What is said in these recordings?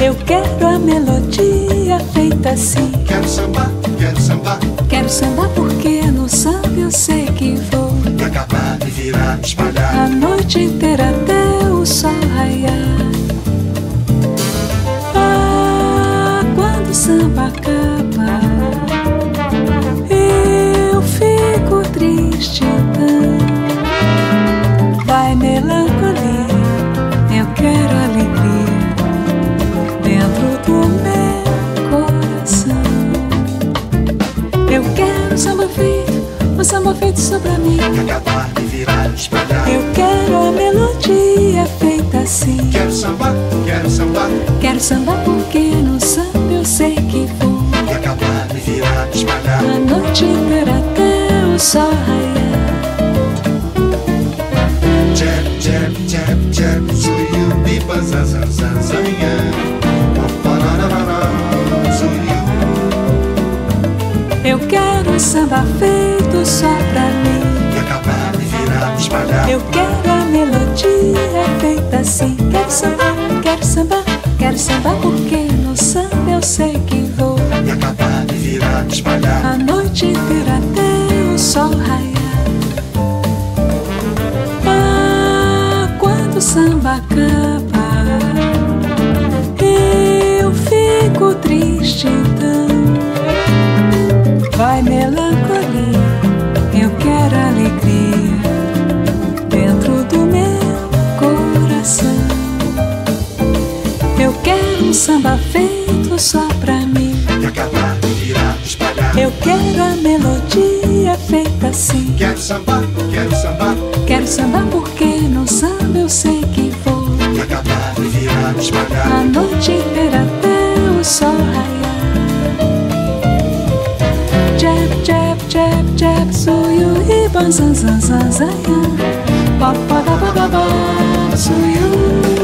Eu quero a melodia feita assim. Quero sambar, quero sambar. Quero sambar porque no samba eu sei que vou. E acabar de virar, espalhar. A noite inteira até o sol raiar. Ah, quando o samba acaba, eu fico triste feito, um samba feito só pra mim. E acabar de virar, espalhar. Eu quero a melodia feita assim. Quero sambar, quero sambar. Quero sambar porque no samba eu sei que vou. E acabar de virar, espalhar. A noite inteira até o sol raiar. Jab, jab, jab, jab. Suyu, zazazazanha. Paparararara, Suyu. Eu quero samba feito Eu quero a melodia feita assim. Quero sambar, quero sambar, quero sambar porque no samba eu sei que vou. E acabar de virar, espalhar. A noite inteira até o sol raiar. Ah, quando o samba acaba, eu fico triste então. Sambar, quero sambar. Quero sambar porque no samba eu sei que vou. Acabar virar, A espalhar. noite inteira até o sol raiar. Jab, jab, jab, jab, suyu e banzanzanzanzanha. Papadabadaba, suyu.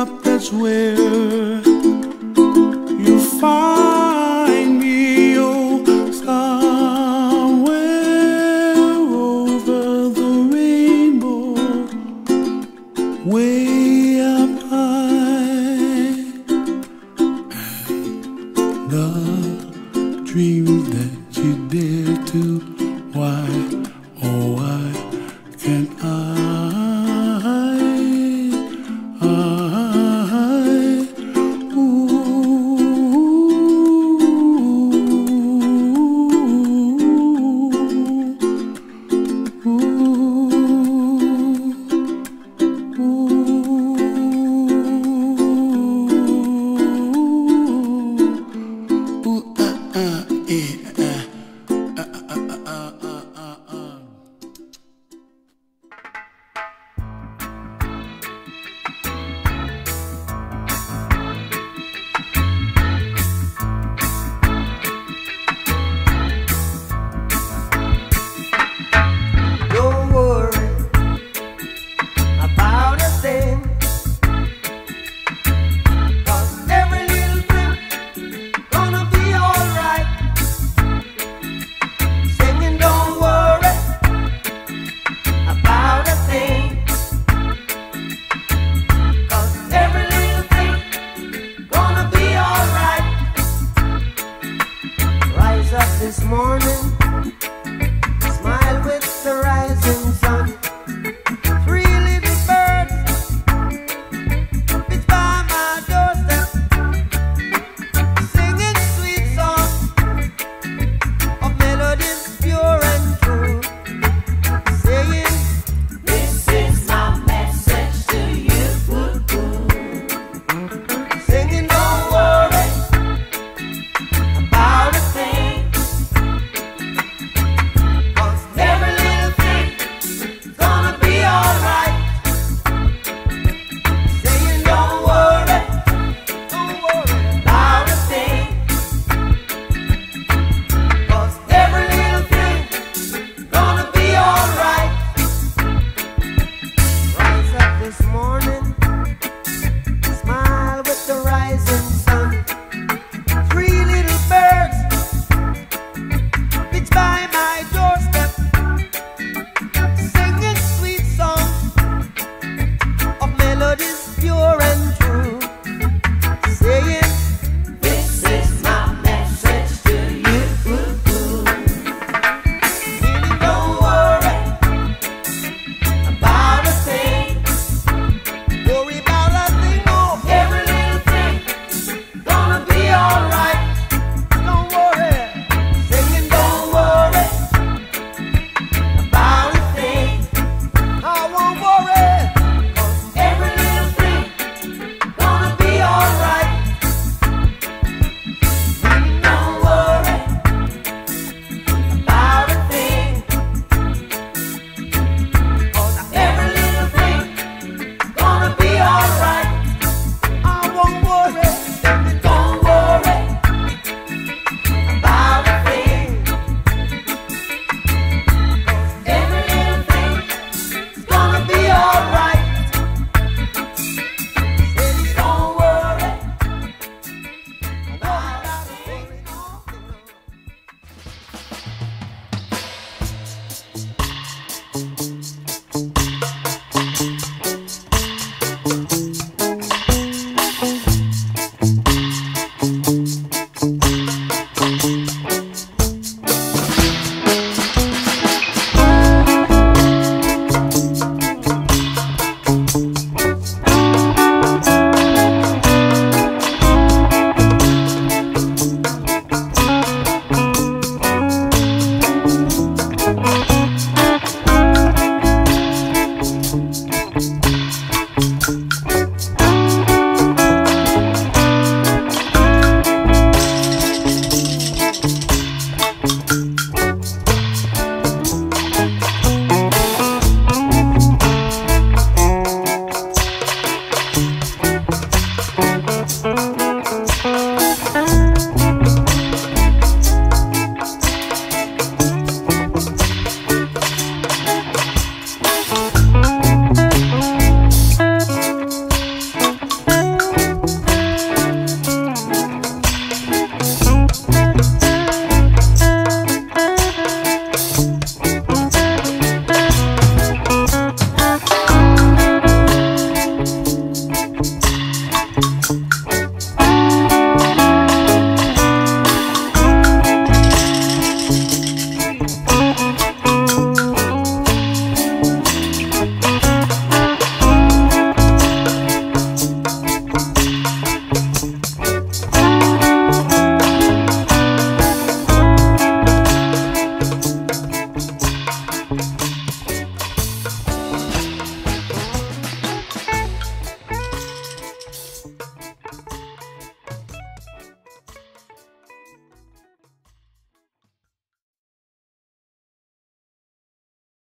up, that's where